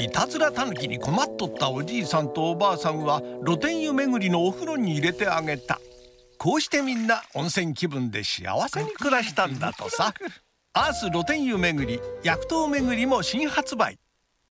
いたずらたぬきに困っとったおじいさんとおばあさんは露天湯巡りのお風呂に入れてあげた。こうしてみんな温泉気分で幸せに暮らしたんだとさ。アース露天湯巡り薬湯巡りも新発売。